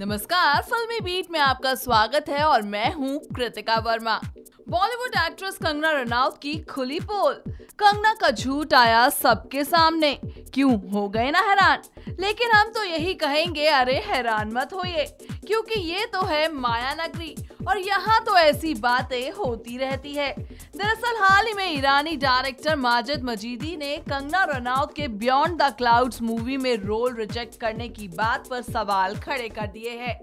नमस्कार फिल्मी बीट में आपका स्वागत है और मैं हूँ कृतिका वर्मा। बॉलीवुड एक्ट्रेस कंगना रनौत की खुली पोल। कंगना का झूठ आया सबके सामने। क्यों? हो गए ना हैरान। लेकिन हम तो यही कहेंगे, अरे हैरान मत होइए, क्योंकि ये तो है माया नगरी और यहाँ तो ऐसी बातें होती रहती है। दरअसल हाल ही में ईरानी डायरेक्टर माजिद मजीदी ने कंगना रनौत के बियॉन्ड द क्लाउड्स मूवी में रोल रिजेक्ट करने की बात पर सवाल खड़े कर दिए हैं।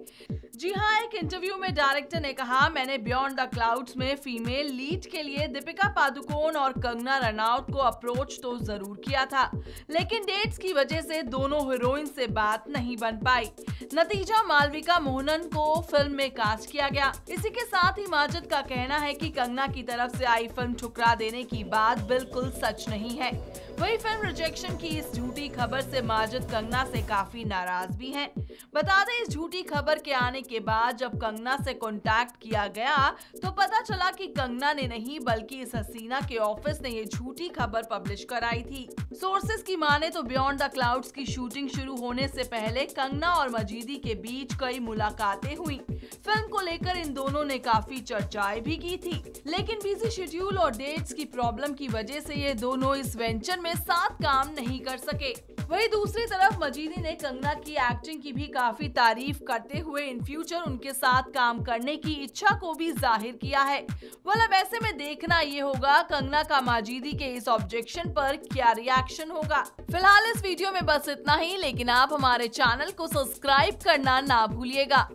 जी हाँ एक इंटरव्यू में डायरेक्टर ने कहा, मैंने बियॉन्ड द क्लाउड्स में फीमेल लीड के लिए दीपिका पादुकोण और कंगना रनौत को अप्रोच तो ज़रूर किया था, लेकिन डेट्स की वजह से दोनों हीरोइन से बात नहीं बन पाई। नतीजा मालविका मोहनन को फ़िल्म में कास्ट किया गया। इसी के साथ ही माजिद का कहना है कि कंगना की तरफ़ से आई फ़िल्म ठुकरा देने की बात बिल्कुल सच नहीं है। वही फ़िल्म रिजेक्शन की इस झूठी खबर से माजिद कंगना से काफ़ी नाराज़ भी हैं। बता दें, इस झूठी खबर के आने के बाद जब कंगना से कांटेक्ट किया गया तो पता चला कि कंगना ने नहीं, बल्कि इस हसीना के ऑफ़िस ने ये झूठी खबर पब्लिश कराई थी। सोर्सेस की माने तो बियॉन्ड द क्लाउड्स की शूटिंग शुरू होने से पहले कंगना और मजीदी के बीच कई मुलाकातें हुई। फ़िल्म को लेकर इन दोनों ने काफ़ी चर्चाएँ भी की थी। लेकिन बिज़ी शेड्यूल और डेट्स की प्रॉब्लम की वजह से ये दोनों इस वेंचर में साथ काम नहीं कर सके। वही दूसरी तरफ़ मजीदी ने कंगना की एक्टिंग की भी काफ़ी तारीफ़ करते हुए इन फ्यूचर उनके साथ काम करने की इच्छा को भी ज़ाहिर किया है। मतलब ऐसे में देखना ये होगा, कंगना का माजीदी के इस ऑब्जेक्शन पर क्या रिएक्शन होगा। फ़िलहाल इस वीडियो में बस इतना ही, लेकिन आप हमारे चैनल को सब्सक्राइब करना ना भूलिएगा।